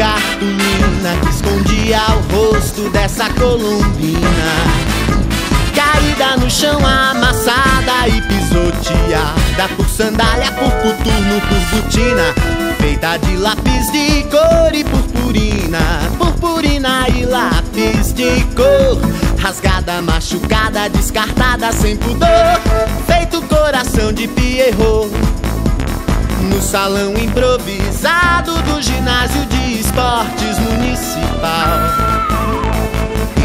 cartolina que escondia o rosto dessa colombina. Caída no chão, amassada e pisoteada por sandália, por coturno, por botina, feita de lápis de cor e purpurina, purpurina e lápis de cor. Rasgada, machucada, descartada sem pudor, feito coração de Pierrot. No salão improvisado do ginásio de esportes municipal.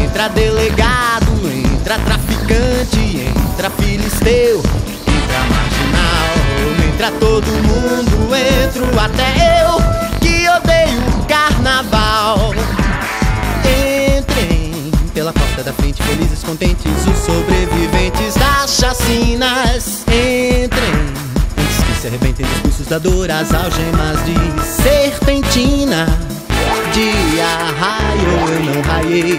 Entra delegado, entra traficante, entra filisteu, entra marginal, entra todo mundo, entro até eu que odeio carnaval. Entrem pela porta da frente, felizes, contentes, os sobreviventes das chacinas. Entrem se arrebentem dos pulsos da dor, as algemas de serpentina. De arraio eu não raiei,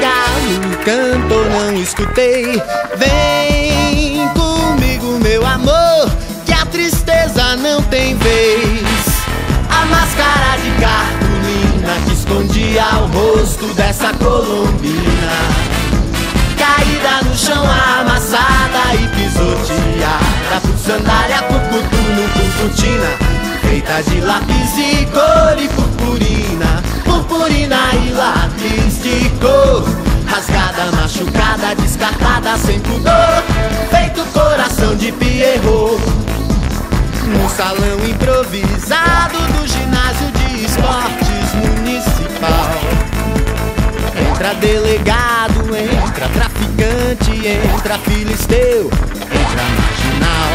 galo cantou, não escutei. Vem comigo, meu amor, que a tristeza não tem vez. A máscara de cartolina que escondia o rosto dessa colombina. Caída no chão, amassada e pisoteada sandália, coturno, por botina Feita de lápis e cor e purpurina Purpurina e lápis de cor Rasgada, machucada, descartada sem pudor Feito coração de Pierrot. No salão improvisado do ginásio de esportes municipal Entra delegado, entra traficante, entra filisteu, entra marginal,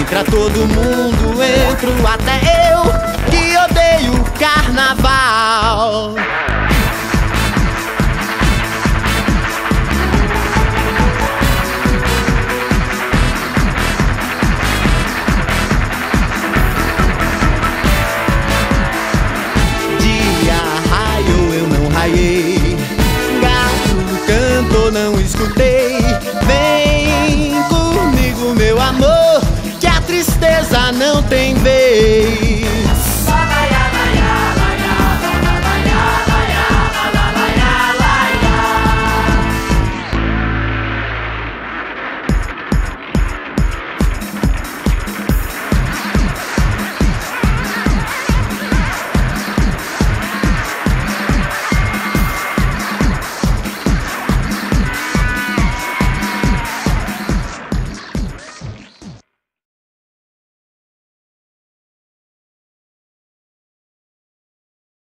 entra todo mundo, entro até eu que odeio carnaval. Dia raio eu não raiei. Gato cantou, não escutei. Vem tristeza não tem vez.